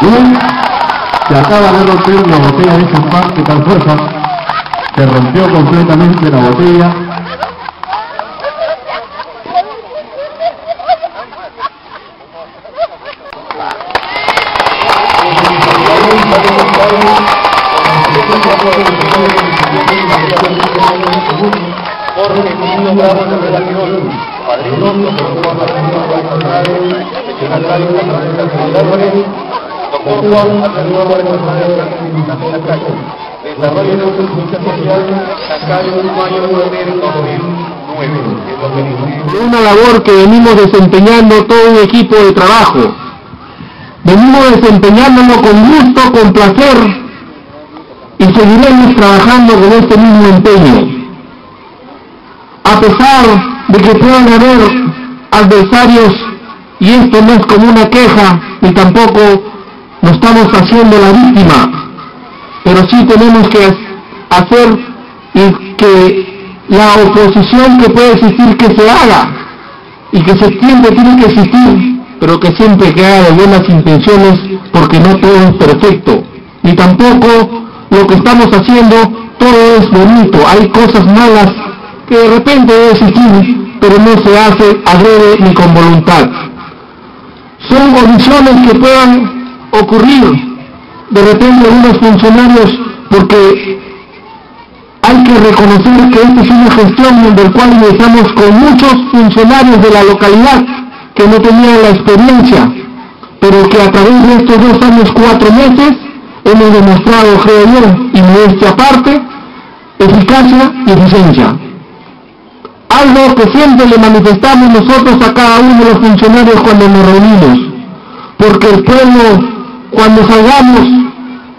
se acaba de romper una botella de champán de tal fuerza, se rompió completamente la botella. Una labor que venimos desempeñando todo un equipo de trabajo. Venimos desempeñándolo con gusto, con placer y seguiremos trabajando con este mismo empeño. A pesar de que puedan haber adversarios, y esto no es como una queja, ni tampoco no estamos haciendo la víctima, pero sí tenemos que hacer y que la oposición que puede existir que se haga. Y que se extiende tiene que existir, pero que siempre que haga de buenas intenciones porque no todo es perfecto, ni tampoco lo que estamos haciendo todo es bonito, hay cosas malas que de repente debe existir, pero no se hace adrede ni con voluntad. Son condiciones que puedan ocurrir de repente algunos funcionarios porque hay que reconocer que esta es una gestión en la cual estamos con muchos funcionarios de la localidad que no tenían la experiencia, pero que a través de estos dos años, cuatro meses, hemos demostrado, creo yo, y nuestra parte, eficacia y eficiencia. Algo que siempre le manifestamos nosotros a cada uno de los funcionarios cuando nos reunimos, porque el pueblo, cuando salgamos,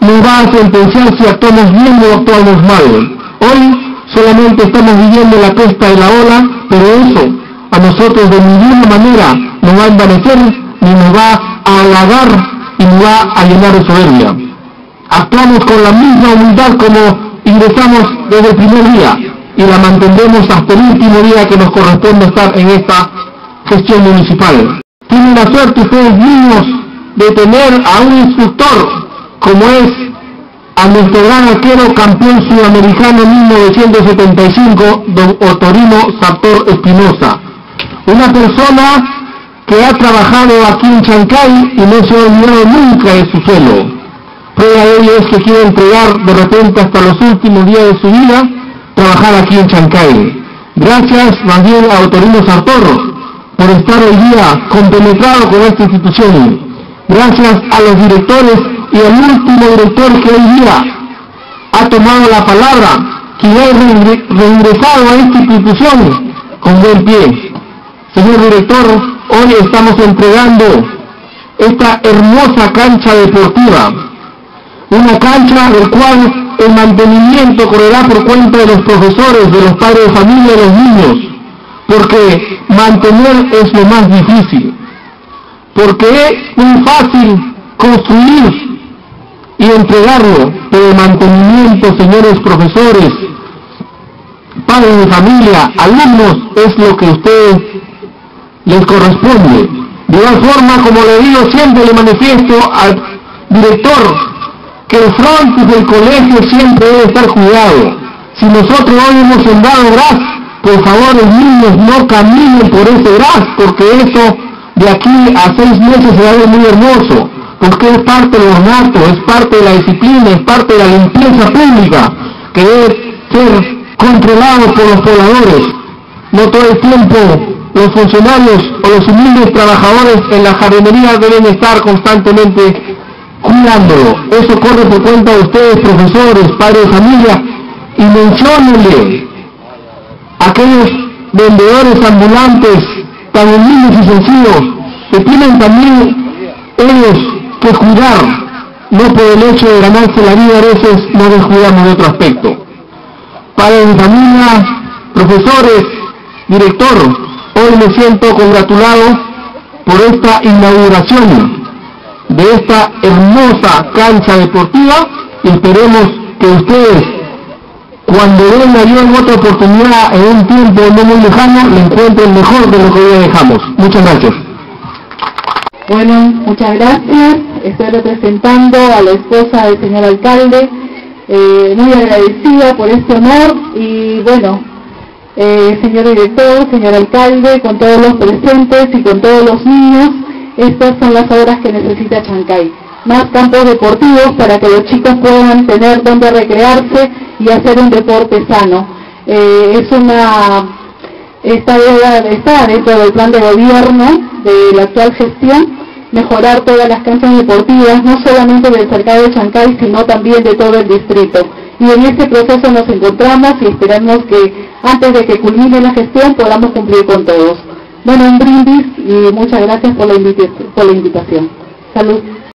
nos va a sentenciar si actuamos bien o actuamos mal. Hoy solamente estamos viviendo la costa de la ola, pero eso a nosotros de ninguna manera nos va a envanecer, ni nos va a halagar y nos va a llenar de soberbia. Actuamos con la misma humildad como ingresamos desde el primer día y la mantendremos hasta el último día que nos corresponde estar en esta gestión municipal. Tienen la suerte ustedes niños de tener a un instructor como es a nuestro gran arquero campeón sudamericano 1975, don Otorino Sartor Espinosa. Una persona que ha trabajado aquí en Chancay y no se ha olvidado nunca de su suelo. Prueba de ello es que quiere entregar de repente hasta los últimos días de su vida trabajar aquí en Chancay. Gracias bien a Otorino Sartor por estar hoy día compenetrado con esta institución. Gracias a los directores y al último director que hoy día ha tomado la palabra, que ha reingresado a esta institución con buen pie. Señor director, hoy estamos entregando esta hermosa cancha deportiva, una cancha del cual el mantenimiento correrá por cuenta de los profesores, de los padres de familia y de los niños, porque mantener es lo más difícil, porque es muy fácil construir y entregarlo, pero el mantenimiento, señores profesores, padres de familia, alumnos, es lo que a ustedes les corresponde. De igual forma, como le digo, siempre le manifiesto al director que el frontis del colegio siempre debe estar cuidado. Si nosotros hoy hemos sembrado gras, por favor los niños no caminen por ese gras, porque eso de aquí a seis meses se va a ver muy hermoso porque es parte del ornato, es parte de la disciplina, es parte de la limpieza pública, que debe ser controlado por los pobladores. No todo el tiempo los funcionarios o los humildes trabajadores en la jardinería deben estar constantemente cuidándolo. Eso corre por cuenta de ustedes, profesores, padres de familia, y menciónenle a aquellos vendedores ambulantes tan humildes y sencillos que tienen también ellos que cuidar, no por el hecho de ganarse la vida a veces no descuidamos de otro aspecto. Padres de familia, profesores, director, hoy me siento congratulado por esta inauguración de esta hermosa cancha deportiva y esperemos que ustedes cuando venga yo en otra oportunidad en un tiempo no muy lejano le encuentren mejor de lo que hoy dejamos. Muchas gracias. Bueno, muchas gracias. Estoy representando a la esposa del señor alcalde, eh, muy agradecida por este honor y bueno, eh, señor director, señor alcalde, con todos los presentes y con todos los niños, estas son las obras que necesita Chancay. Más campos deportivos para que los chicos puedan tener donde recrearse y hacer un deporte sano. Eh, es una esta está dentro del plan de gobierno de la actual gestión mejorar todas las canchas deportivas, no solamente del cercado de Chancay, sino también de todo el distrito. Y en este proceso nos encontramos y esperamos que antes de que culmine la gestión podamos cumplir con todos. Bueno, un brindis y muchas gracias por la, por la invitación. Salud.